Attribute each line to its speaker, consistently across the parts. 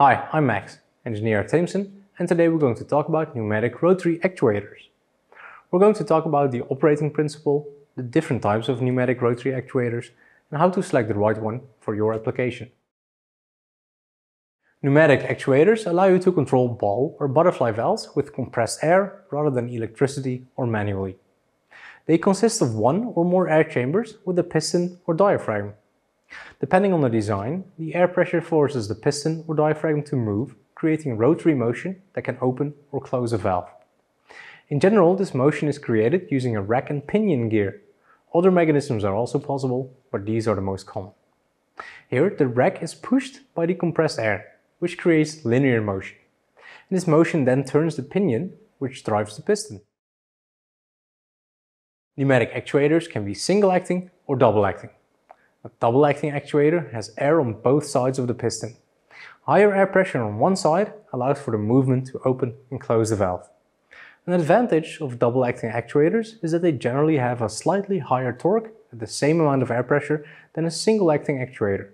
Speaker 1: Hi, I'm Max, engineer at Tameson, and today we're going to talk about pneumatic rotary actuators. We're going to talk about the operating principle, the different types of pneumatic rotary actuators, and how to select the right one for your application. Pneumatic actuators allow you to control ball or butterfly valves with compressed air rather than electricity or manually. They consist of one or more air chambers with a piston or diaphragm Depending on the design, the air pressure forces the piston or diaphragm to move, creating rotary motion that can open or close a valve. In general, this motion is created using a rack and pinion gear. Other mechanisms are also possible, but these are the most common. Here, the rack is pushed by the compressed air, which creates linear motion. And this motion then turns the pinion, which drives the piston. Pneumatic actuators can be single-acting or double-acting. A double-acting actuator has air on both sides of the piston. Higher air pressure on one side allows for the movement to open and close the valve. An advantage of double-acting actuators is that they generally have a slightly higher torque at the same amount of air pressure than a single-acting actuator.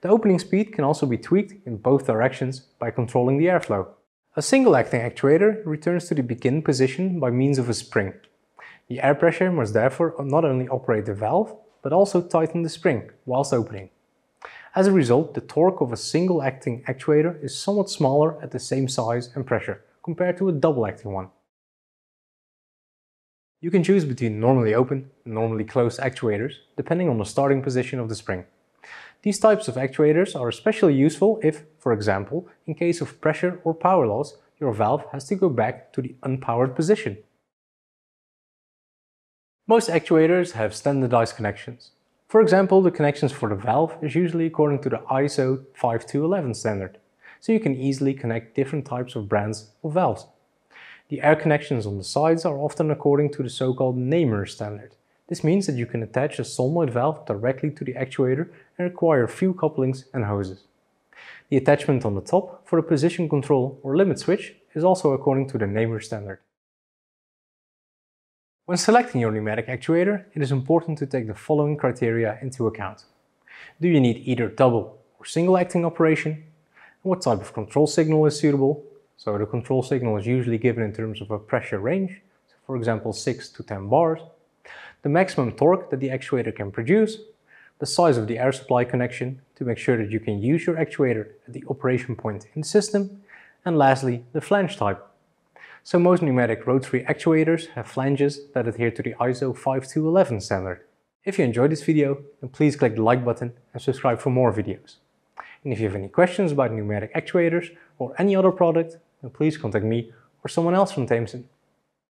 Speaker 1: The opening speed can also be tweaked in both directions by controlling the airflow. A single-acting actuator returns to the begin position by means of a spring. The air pressure must therefore not only operate the valve, but also tighten the spring whilst opening. As a result, the torque of a single acting actuator is somewhat smaller at the same size and pressure compared to a double acting one. You can choose between normally open and normally closed actuators depending on the starting position of the spring. These types of actuators are especially useful if, for example, in case of pressure or power loss, your valve has to go back to the unpowered position. Most actuators have standardized connections. For example, the connections for the valve is usually according to the ISO 5211 standard, so you can easily connect different types of brands of valves. The air connections on the sides are often according to the so-called NAMUR standard. This means that you can attach a solenoid valve directly to the actuator and require few couplings and hoses. The attachment on the top for the position control or limit switch is also according to the NAMUR standard. When selecting your pneumatic actuator, it is important to take the following criteria into account. Do you need either double or single acting operation? What type of control signal is suitable? So the control signal is usually given in terms of a pressure range, so for example 6 to 10 bars, the maximum torque that the actuator can produce, the size of the air supply connection to make sure that you can use your actuator at the operation point in the system, and lastly the flange type so most pneumatic rotary actuators have flanges that adhere to the ISO 5211 standard. If you enjoyed this video, then please click the like button and subscribe for more videos. And if you have any questions about pneumatic actuators or any other product, then please contact me or someone else from Tameson.